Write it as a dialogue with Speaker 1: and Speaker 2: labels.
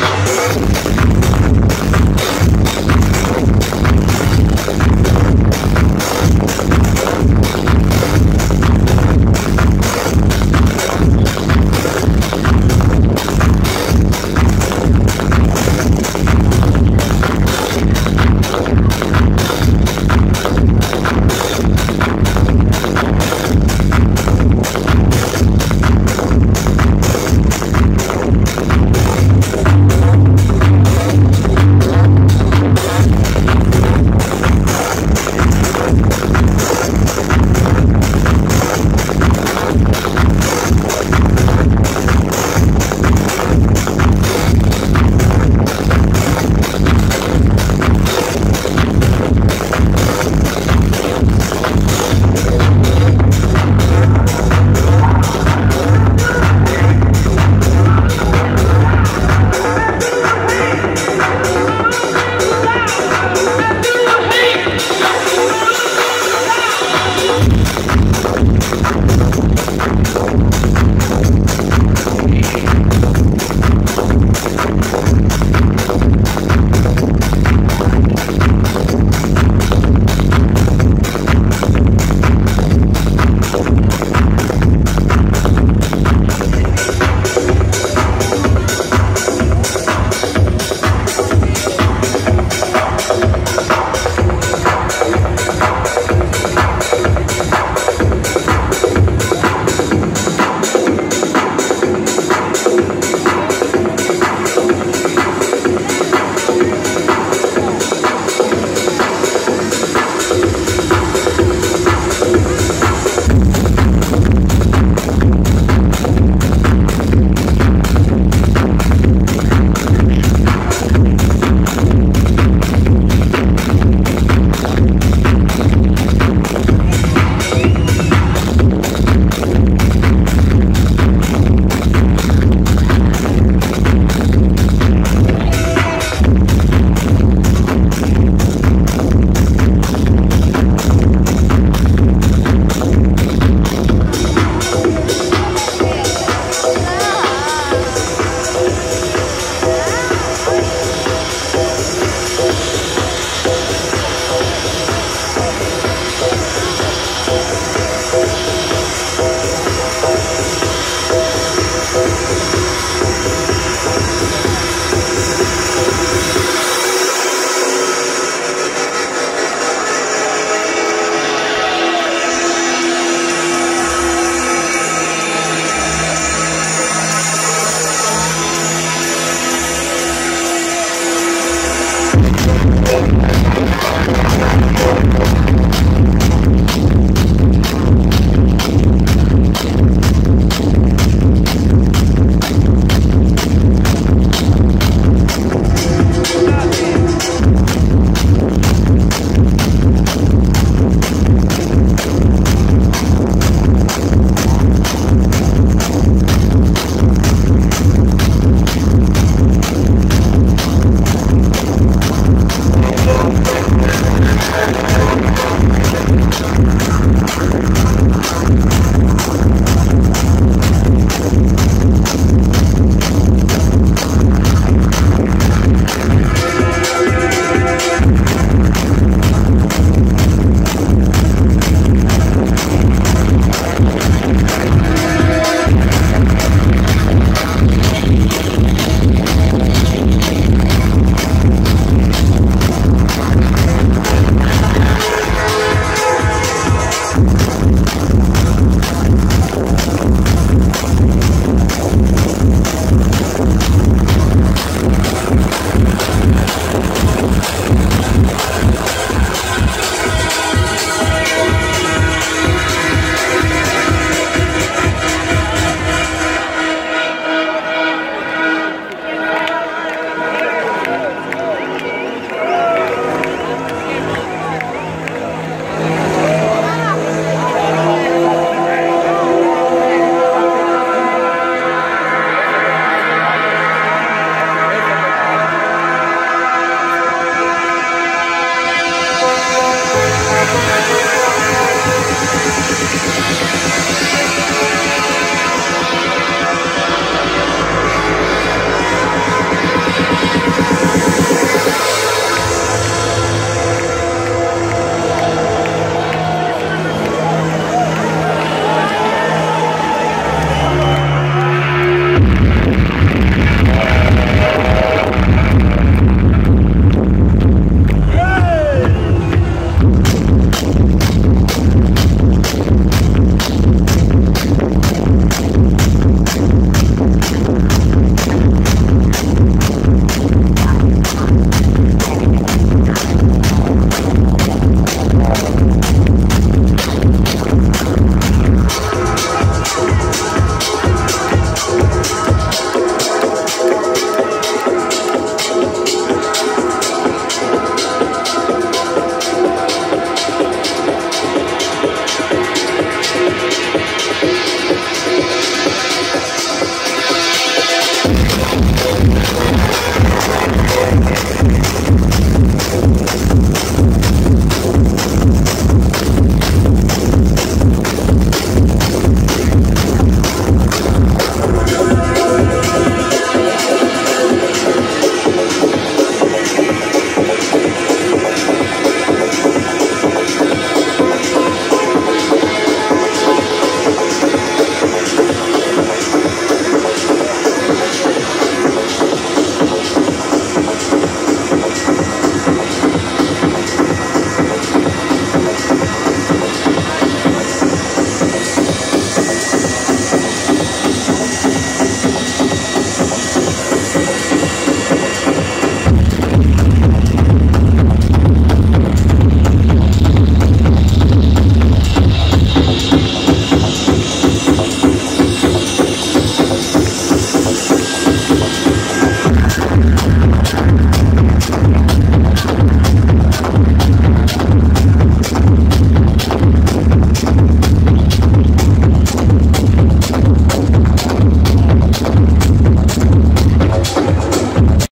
Speaker 1: Thank Thank you.